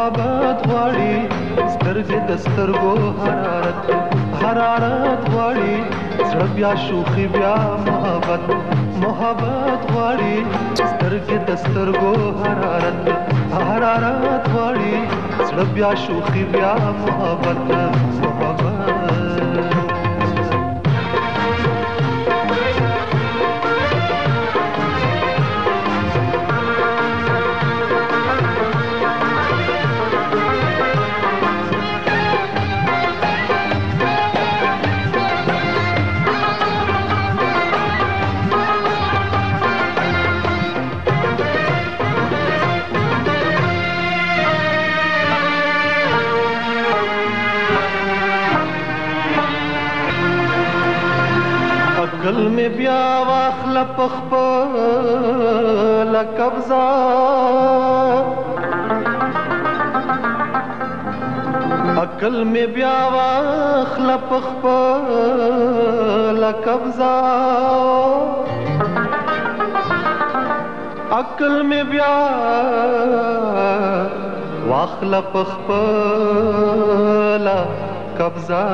محبت غواړي سترګې د سترګو حرارت حرارت غواړي زړه بیا شوخي بیا محبت محبت غواړي سترګې د سترګو حرارت حرارت غواړي زړه بیا شوخي بیا محبت محبت زلمی بیا واخل پخپل قبضه عقل می بیا واخل پخپل قبضه عقل می بیا واخل پخپل قبضه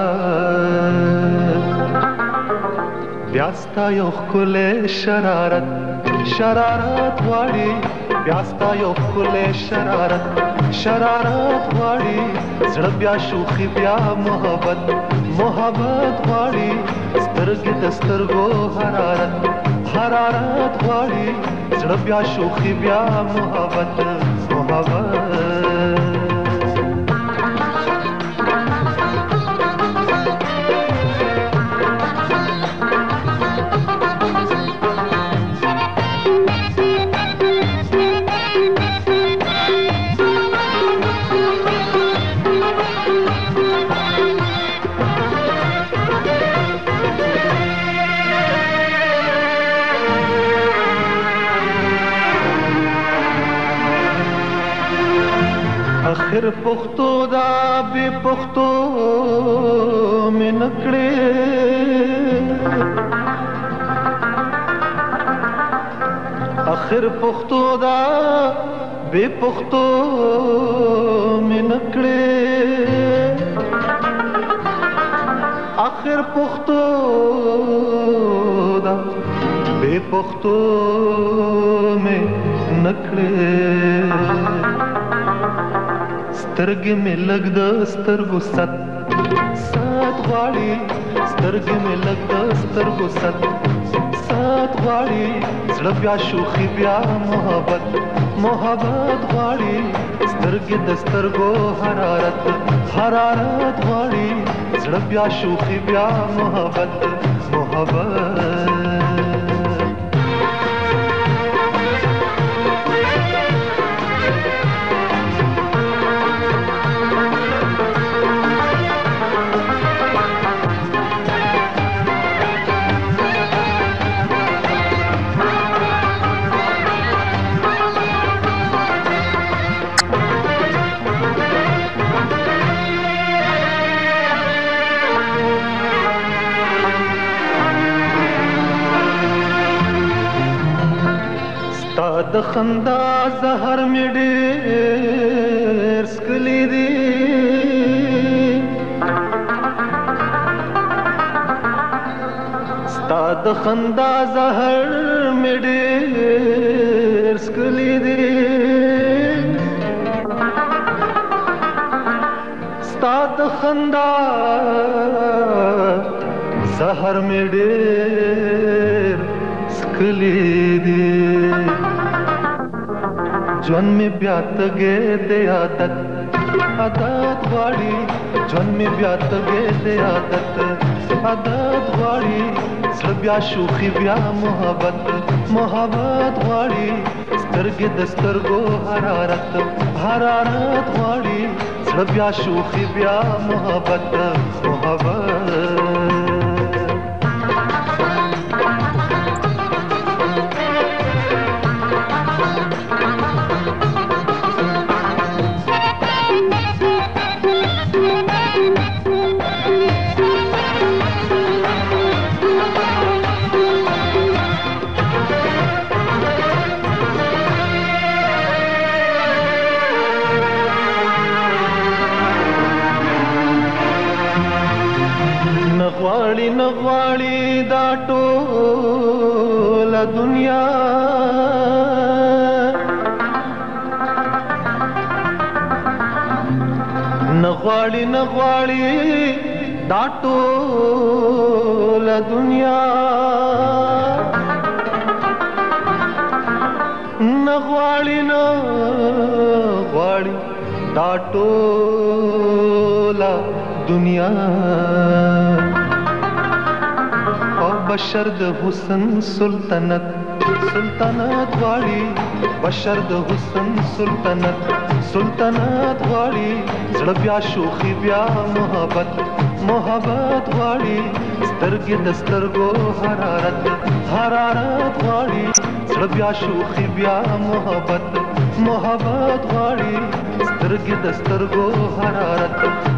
پیاستا یو خله شرارت شرارت وړي پیاستا یو خله شرارت شرارت وړي زړه بیا شوخي بیا محبت محبت وړي سترګې د سترګو حرارت حرارت وړي زړه بیا شوخي بیا محبت آخر پختو دا بے پختو میں نکڑے آخر پختو دا بے پختو میں نکڑے آخر پختو دا بے پختو میں نکڑے سترګې مې لګ د سترګو ست سات غواړي سترګې مې لګ د سترګو ست سات غواړي زړه بیا شوخي بیا محبت محبت غواړي سترګې د سترګو حرارت حرارت غواړي زړه بیا شوخي بیا محبت محبت ستا د خندا زهر مې ډېر سکلی دی ستا د خندا زهر مې ډېر سکلی دی ستا د خندا زهر مې ډېر سکلی دی జన్మే వ్యాత్ గే దయతత్ అదద్ గాలి జన్మే వ్యాత్ గే దయతత్ సదద్ గాలి సబ్యా శుఖి వ్యా మోహబత్ మోహబత్ గాలి తర్గ దస్తర్ గో హరరత్ హరరత్ గాలి సబ్యా శుఖి వ్యా మోహబత్ మోహబత్ ولی نغواړي دا ټوله دنیا نغواړي نغواړي دا ټوله دنیا نغواړي نغواړي دا ټوله دنیا بشر د حسن سلطنت سلطنت غواړي بشر د حسن سلطنت سلطنت غواړي زړه بیا شوخي بیا محبت محبت غواړي سترګې د سترګو حرارت حرارت غواړي زړه بیا شوخي بیا محبت محبت غواړي سترګې د سترګو حرارت